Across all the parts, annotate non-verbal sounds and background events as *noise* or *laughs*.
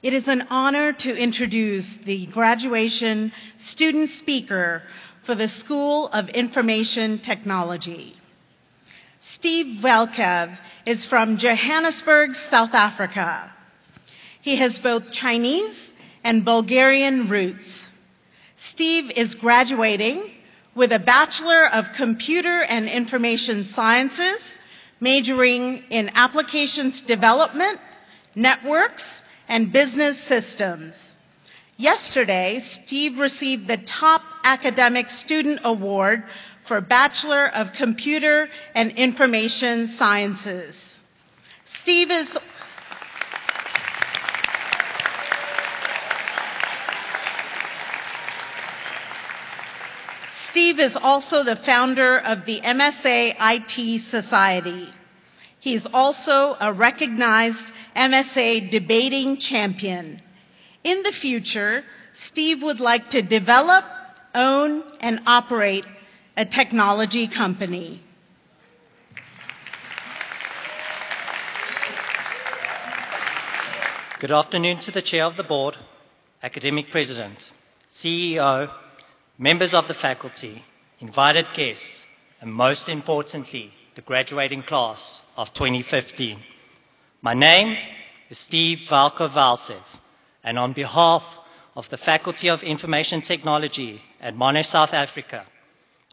It is an honor to introduce the graduation student speaker for the School of Information Technology. Steve Velcev is from Johannesburg, South Africa. He has both Chinese and Bulgarian roots. Steve is graduating with a Bachelor of Computer and Information Sciences, majoring in Applications Development, Networks, and Business Systems. Yesterday, Steve received the top academic student award for Bachelor of Computer and Information Sciences. Steve is Steve is also the founder of the MSA IT Society. He is also a recognized MSA debating champion. In the future, Steve would like to develop, own, and operate a technology company. Good afternoon to the Chair of the Board, Academic President, CEO, members of the faculty, invited guests, and most importantly, the graduating class of 2015. My name is Steve Valko Velcev, and on behalf of the Faculty of Information Technology at Monash, South Africa,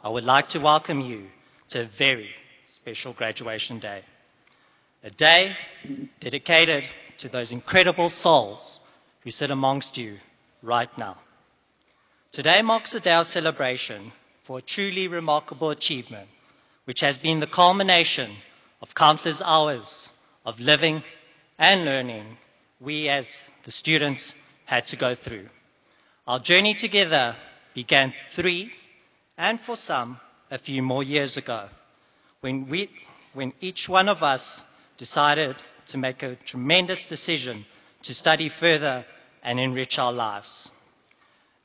I would like to welcome you to a very special graduation day. A day dedicated to those incredible souls who sit amongst you right now. Today marks a day of celebration for a truly remarkable achievement, which has been the culmination of countless hours of living and learning we as the students had to go through. Our journey together began three, and for some, a few more years ago, when, we, when each one of us decided to make a tremendous decision to study further and enrich our lives.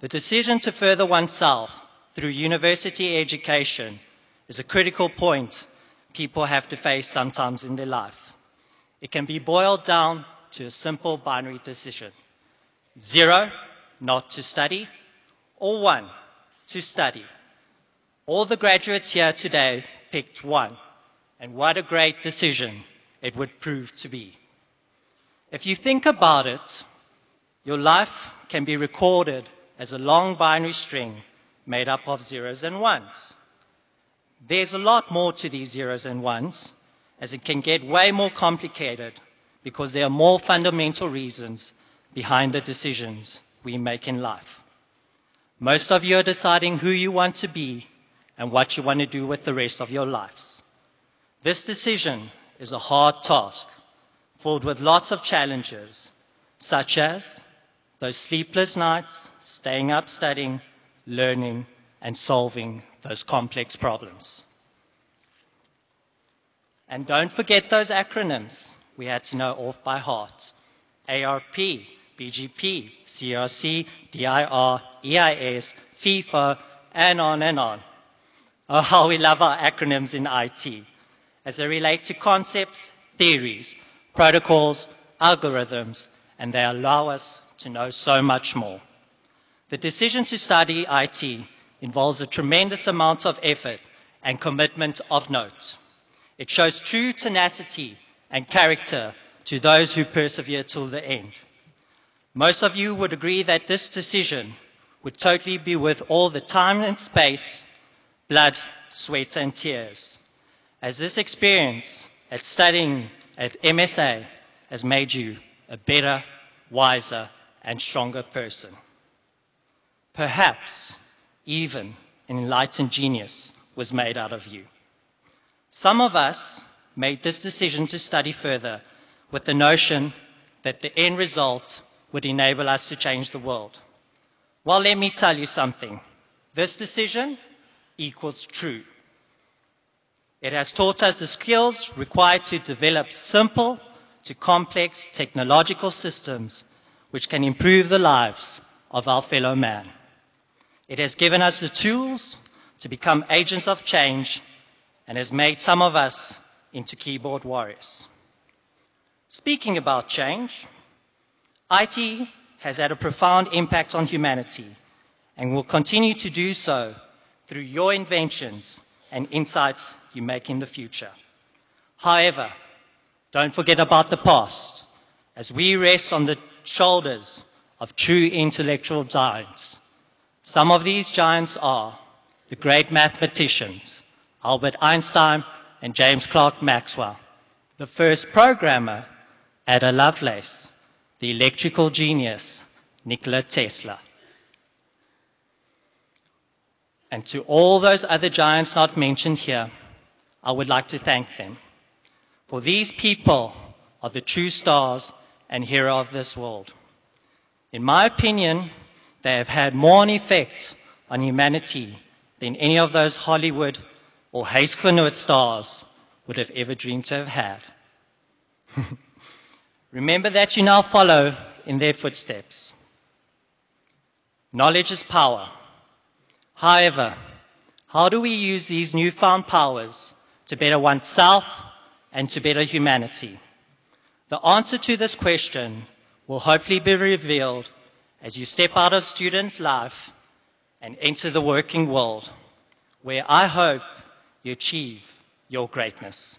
The decision to further oneself through university education is a critical point people have to face sometimes in their life. It can be boiled down to a simple binary decision zero, not to study, or one, to study. All the graduates here today picked one, and what a great decision it would prove to be. If you think about it, your life can be recorded as a long binary string made up of zeros and ones. There's a lot more to these zeros and ones, as it can get way more complicated because there are more fundamental reasons behind the decisions we make in life. Most of you are deciding who you want to be and what you want to do with the rest of your lives. This decision is a hard task, filled with lots of challenges, such as those sleepless nights, staying up studying, learning, and solving those complex problems. And don't forget those acronyms we had to know off by heart ARP, BGP, CRC, DIR, EIS, FIFO, and on and on. Oh, how we love our acronyms in IT as they relate to concepts, theories, protocols, algorithms, and they allow us to know so much more. The decision to study IT involves a tremendous amount of effort and commitment of note. It shows true tenacity and character to those who persevere till the end. Most of you would agree that this decision would totally be worth all the time and space, blood, sweat, and tears, as this experience at studying at MSA has made you a better, wiser, and stronger person. Perhaps even an enlightened genius was made out of you. Some of us made this decision to study further with the notion that the end result would enable us to change the world. Well, let me tell you something. This decision equals true. It has taught us the skills required to develop simple to complex technological systems which can improve the lives of our fellow man. It has given us the tools to become agents of change and has made some of us into keyboard warriors. Speaking about change, IT has had a profound impact on humanity and will continue to do so through your inventions and insights you make in the future. However, don't forget about the past as we rest on the shoulders of true intellectual giants. Some of these giants are the great mathematicians, Albert Einstein and James Clerk Maxwell, the first programmer, Ada Lovelace, the electrical genius, Nikola Tesla. And to all those other giants not mentioned here, I would like to thank them. For these people are the true stars and hero of this world. In my opinion, they have had more an effect on humanity than any of those Hollywood or Huisgenoot stars would have ever dreamed to have had. *laughs* Remember that you now follow in their footsteps. Knowledge is power. However, how do we use these newfound powers to better oneself and to better humanity? The answer to this question will hopefully be revealed as you step out of student life and enter the working world, where I hope you achieve your greatness.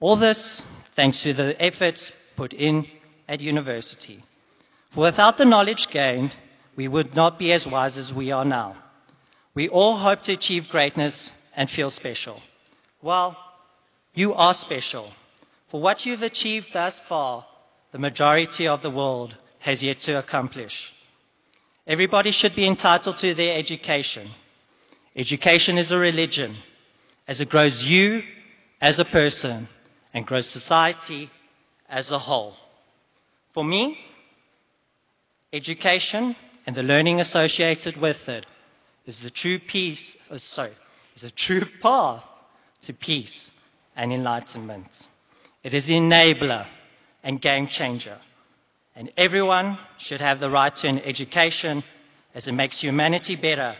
All this thanks to the efforts put in at university. For without the knowledge gained, we would not be as wise as we are now. We all hope to achieve greatness and feel special. Well, you are special. For what you've achieved thus far, the majority of the world has yet to accomplish. Everybody should be entitled to their education. Education is a religion as it grows you as a person and grows society as a whole. For me, education and the learning associated with it is the true peace, oh, sorry, is a true *laughs* path to peace and enlightenment. It is the enabler and game changer. And everyone should have the right to an education as it makes humanity better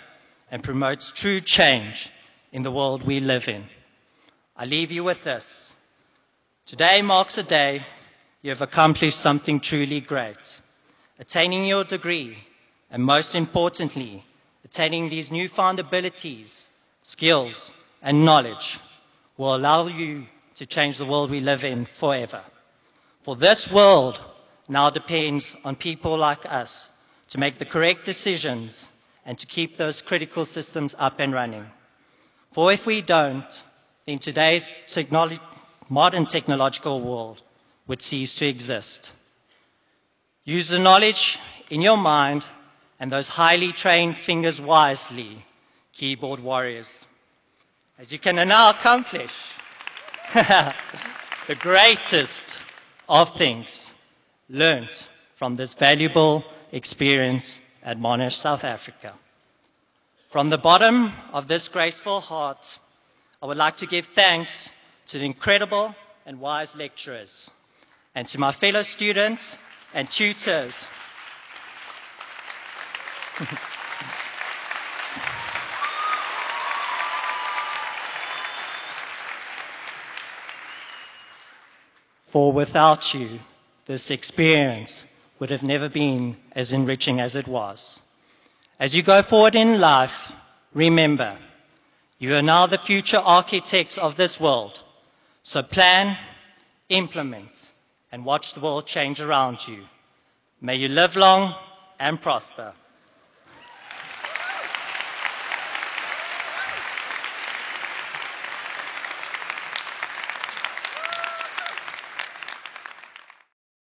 and promotes true change in the world we live in. I leave you with this. Today marks a day you have accomplished something truly great. Attaining your degree, and most importantly, attaining these newfound abilities, skills, and knowledge will allow you to change the world we live in forever. For this world now depends on people like us to make the correct decisions and to keep those critical systems up and running. For if we don't, then today's technolo- modern technological world would cease to exist. Use the knowledge in your mind and those highly trained fingers wisely, keyboard warriors. As you can now accomplish *laughs* the greatest of things learnt from this valuable experience at Monash, South Africa. From the bottom of this graceful heart, I would like to give thanks to the incredible and wise lecturers and to my fellow students and tutors. *laughs* For without you, this experience would have never been as enriching as it was. As you go forward in life, remember, you are now the future architects of this world. So plan, implement, and watch the world change around you. May you live long and prosper.